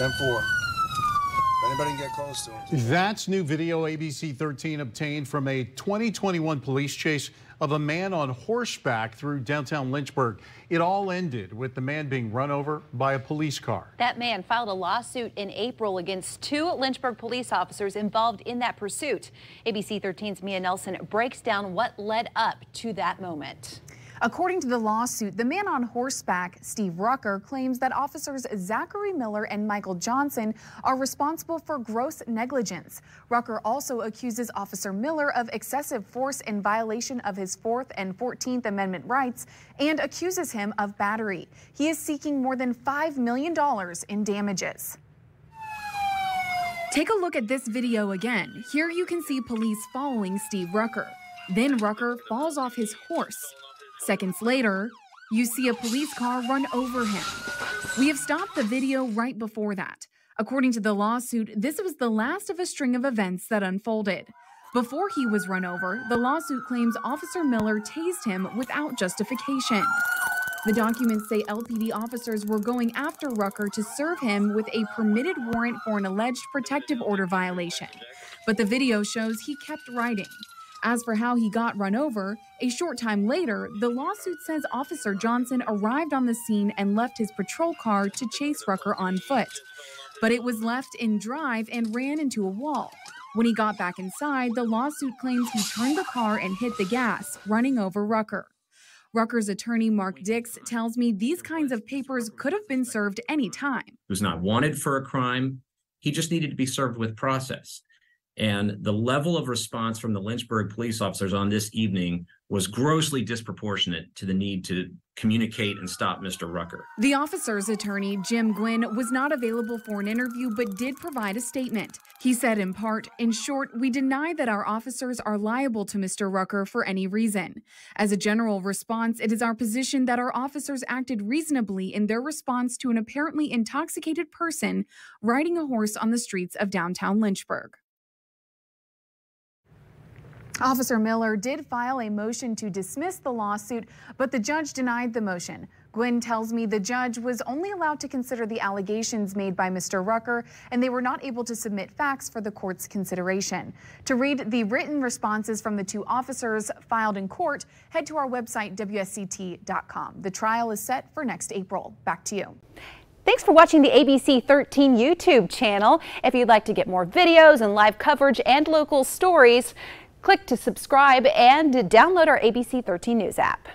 10 4. Anybody can get close to him. That's new video ABC 13 obtained from a 2021 police chase of a man on horseback through downtown Lynchburg. It all ended with the man being run over by a police car. That man filed a lawsuit in April against two Lynchburg police officers involved in that pursuit. ABC 13's Mia Nelson breaks down what led up to that moment. According to the lawsuit, the man on horseback, Steve Rucker, claims that officers Zachary Miller and Michael Johnson are responsible for gross negligence. Rucker also accuses Officer Miller of excessive force in violation of his Fourth and 14th Amendment rights and accuses him of battery. He is seeking more than $5 million in damages. Take a look at this video again. Here you can see police following Steve Rucker. Then Rucker falls off his horse. Seconds later, you see a police car run over him. We have stopped the video right before that. According to the lawsuit, this was the last of a string of events that unfolded. Before he was run over, the lawsuit claims Officer Miller tased him without justification. The documents say LPD officers were going after Rucker to serve him with a permitted warrant for an alleged protective order violation. But the video shows he kept writing. As for how he got run over, a short time later, the lawsuit says Officer Johnson arrived on the scene and left his patrol car to chase Rucker on foot. But it was left in drive and ran into a wall. When he got back inside, the lawsuit claims he turned the car and hit the gas, running over Rucker. Rucker's attorney, Mark Dix, tells me these kinds of papers could have been served any time. He was not wanted for a crime. He just needed to be served with process. And the level of response from the Lynchburg police officers on this evening was grossly disproportionate to the need to communicate and stop Mr. Rucker. The officer's attorney, Jim Guynn, was not available for an interview but did provide a statement. He said, in part, in short, we deny that our officers are liable to Mr. Rucker for any reason. As a general response, it is our position that our officers acted reasonably in their response to an apparently intoxicated person riding a horse on the streets of downtown Lynchburg. Officer Miller did file a motion to dismiss the lawsuit, but the judge denied the motion. Guynn tells me the judge was only allowed to consider the allegations made by Mr. Rucker, and they were not able to submit facts for the court's consideration. To read the written responses from the two officers filed in court, head to our website, WSET.com. The trial is set for next April. Back to you. Thanks for watching the ABC 13 YouTube channel. If you'd like to get more videos and live coverage and local stories, Click to subscribe and download our ABC 13 News app.